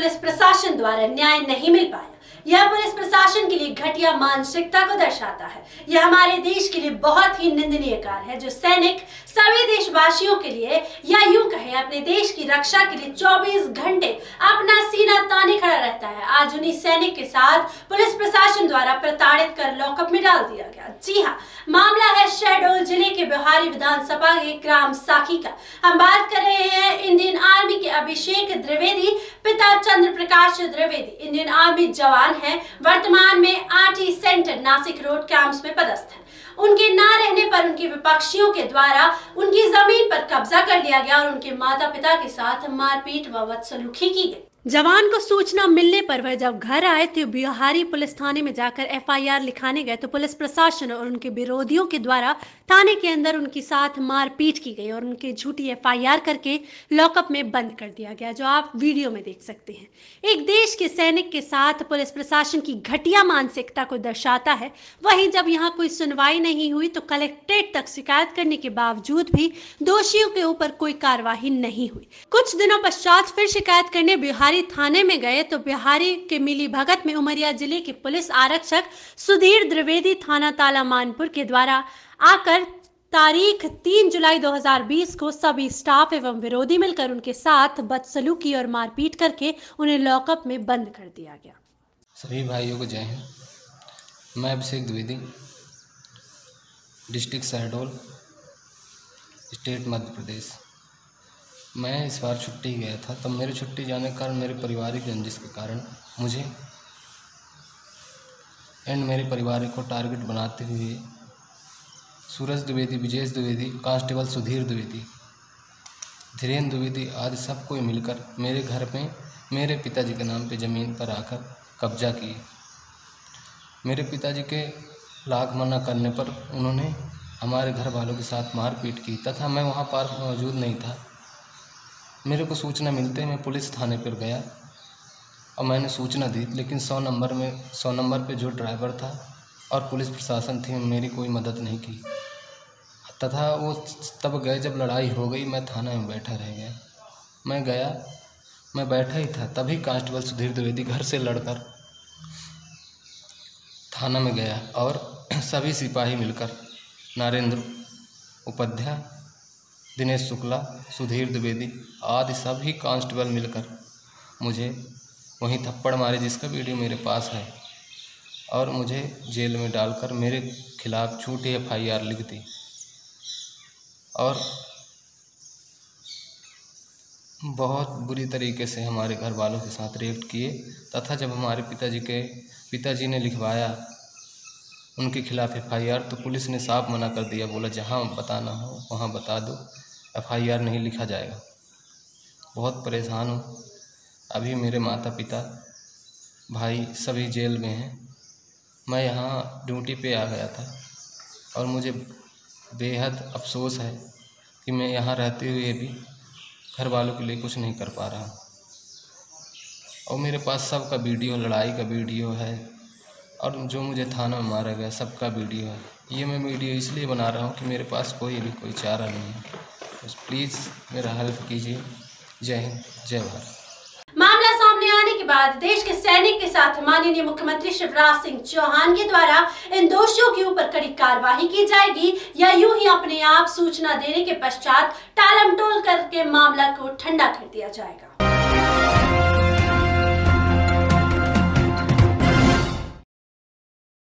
Police प्रशासन द्वारा न्याय नहीं मिल पाया। यह पुलिस प्रशासन के लिए घटिया मानसिकता को दर्शाता है। यह हमारे देश के लिए बहुत ही निंदनीय कार्य है, जो सैनिक सभी देशवासियों के लिए या यूँ कहें, अपने देश की रक्षा के लिए 24 घंटे अपना सीना ताने खड़ा रहता है। आज उन्हीं सैनिक के साथ पुलिस प्रशासन द्वारा प्रताड़ित कर लॉकअप में डाल दिया गया। जी हाँ मामला है शहडोल ज़िले के बिहारी विधानसभा के ग्राम साखी का। हम बात कर रहे हैं इंडियन आर्मी के अभिषेक द्विवेदी, पिता चंद्र प्रकाश द्विवेदी। इंडियन आर्मी जवान है, वर्तमान में RT centre Nashik road camps में पदस्थ है। उनके ना रहने पर उनके विपक्षियों के द्वारा उनकी ज़मीन पर कब्जा कर लिया गया और उनके माता पिता के साथ मारपीट व बदसलूकी की गई। जवान को सूचना मिलने पर वह जब घर आए तो बिहारी पुलिस थाने में जाकर एफआईआर लिखाने गए तो पुलिस प्रशासन और उनके विरोधियों के द्वारा थाने के अंदर उनके साथ मारपीट की गई और उनकी झूठी एफआईआर करके लॉकअप में बंद कर दिया गया, जो आप वीडियो में देख सकते हैं। एक देश के सैनिक के साथ पुलिस प्रशासन की घटिया मानसिकता को दर्शाता है। वहीं जब यहाँ कोई सुनवाई नहीं हुई तो कलेक्ट्रेट तक शिकायत करने के बावजूद भी दोषियों के ऊपर कोई कार्यवाही नहीं हुई। कुछ दिनों पश्चात फिर शिकायत करने बिहार बिहारी थाने में गए तो बिहारी के मिली भगत में उमरिया ज़िले के पुलिस आरक्षक सुधीर द्विवेदी थाना ताला मानपुर के द्वारा आकर तारीख 3 जुलाई 2020 को सभी स्टाफ एवं विरोधी मिलकर उनके साथ बदसलूकी और मारपीट करके उन्हें लॉकअप में बंद कर दिया गया। सभी भाइयों को जय हिंद। मैं अभिषेक द्विवेदी, डिस्ट्रिक्ट शहडोल, स्टेट मध्य प्रदेश। मैं इस बार छुट्टी गया था, तब मेरी छुट्टी जाने के कारण मेरे पारिवारिक रंजिश के कारण मुझे एंड मेरे परिवार को टारगेट बनाते हुए सूरज द्विवेदी विजेश द्विवेदी, कांस्टेबल सुधीर द्विवेदी धीरेन्द्र द्विवेदी आदि सब कोई मिलकर मेरे घर में मेरे पिताजी के नाम पे ज़मीन पर आकर कब्जा किए। मेरे पिताजी के लाख मना करने पर उन्होंने हमारे घर वालों के साथ मारपीट की तथा मैं वहाँ पर मौजूद नहीं था। मेरे को सूचना मिलते ही मैं पुलिस थाने पर गया और मैंने सूचना दी, लेकिन सौ नंबर में, सौ नंबर पे जो ड्राइवर था और पुलिस प्रशासन थी, मेरी कोई मदद नहीं की। तथा वो तब गए जब लड़ाई हो गई, मैं थाना में बैठा रह गया। मैं गया, मैं बैठा ही था, तभी कांस्टेबल सुधीर द्विवेदी घर से लड़कर थाना में गया और सभी सिपाही मिलकर, नरेंद्र उपाध्याय दिनेश शुक्ला, सुधीर द्विवेदी आदि सभी कांस्टेबल मिलकर मुझे वहीं थप्पड़ मारे जिसका वीडियो मेरे पास है और मुझे जेल में डालकर मेरे खिलाफ़ झूठी एफ़ आई आर लिख दी और बहुत बुरी तरीके से हमारे घर वालों के साथ रिएक्ट किए तथा जब हमारे पिताजी के पिताजी ने लिखवाया उनके खिलाफ़ एफ़ आई आर तो पुलिस ने साफ़ मना कर दिया, बोला, जहाँ बताना हो, वहाँ बता दो। एफआईआर नहीं लिखा जाएगा। बहुत परेशान हूँ। अभी मेरे माता पिता भाई सभी जेल में हैं। मैं यहाँ ड्यूटी पे आ गया था और मुझे बेहद अफसोस है कि मैं यहाँ रहते हुए भी घर वालों के लिए कुछ नहीं कर पा रहा और मेरे पास सबका वीडियो, लड़ाई का वीडियो है और जो मुझे थाना में मारा गया सबका वीडियो है। ये मैं वीडियो इसलिए बना रहा हूँ कि मेरे पास कोई भी कोई चारा नहीं है। बस प्लीज़ मेरा हेल्प कीजिए। जय हिंद, जय भारत। मामला सामने आने के बाद देश के सैनिक के साथ माननीय मुख्यमंत्री शिवराज सिंह चौहान के द्वारा इन दोषियों के ऊपर कड़ी कार्यवाही की जाएगी या यूँ ही अपने आप सूचना देने के पश्चात टालम टोल करके मामला को ठंडा कर दिया जाएगा।